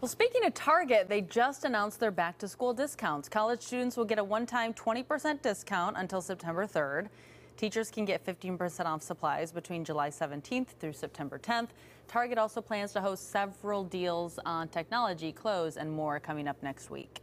Well, speaking of Target, they just announced their back to school discounts. College students will get a one time 20% discount until September 3rd. Teachers can get 15% off supplies between July 17th through September 10th. Target also plans to host several deals on technology, clothes, and more coming up next week.